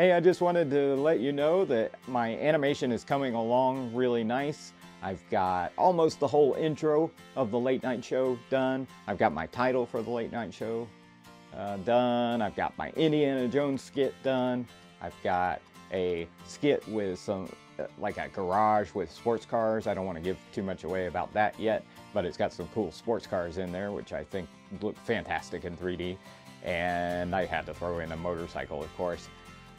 Hey, I just wanted to let you know that my animation is coming along really nice. I've got almost the whole intro of the late night show done. I've got my title for the late night show uh, done. I've got my Indiana Jones skit done. I've got a skit with some, uh, like a garage with sports cars. I don't want to give too much away about that yet, but it's got some cool sports cars in there, which I think look fantastic in 3D. And I had to throw in a motorcycle, of course.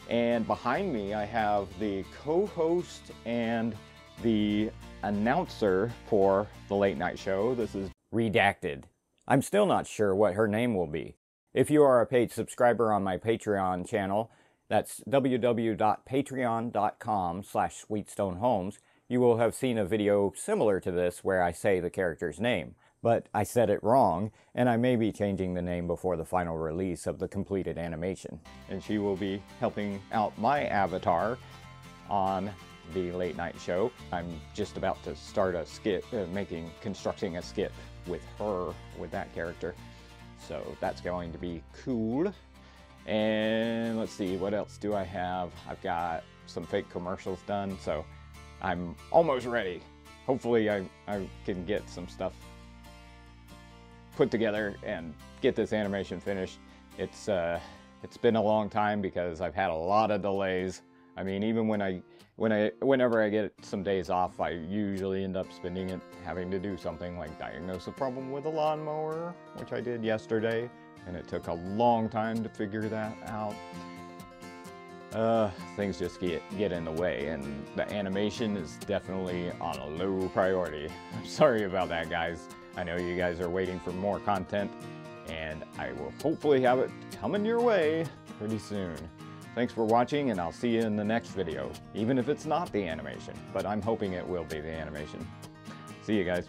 And behind me, I have the co-host and the announcer for the late night show. This is Redacted. I'm still not sure what her name will be. If you are a paid subscriber on my Patreon channel, that's www.patreon.com slash wheatstoneholmes, you will have seen a video similar to this where I say the character's name. But I said it wrong, and I may be changing the name before the final release of the completed animation. And she will be helping out my avatar on the late night show. I'm just about to start a skit, uh, making, constructing a skit with her, with that character. So that's going to be cool. And let's see, what else do I have? I've got some fake commercials done, so I'm almost ready. Hopefully I, I can get some stuff put together and get this animation finished. It's, uh, it's been a long time because I've had a lot of delays. I mean, even when I, when I, whenever I get some days off, I usually end up spending it having to do something like diagnose a problem with a lawnmower, which I did yesterday, and it took a long time to figure that out. Uh, things just get, get in the way, and the animation is definitely on a low priority. I'm sorry about that, guys. I know you guys are waiting for more content, and I will hopefully have it coming your way pretty soon. Thanks for watching, and I'll see you in the next video, even if it's not the animation, but I'm hoping it will be the animation. See you guys.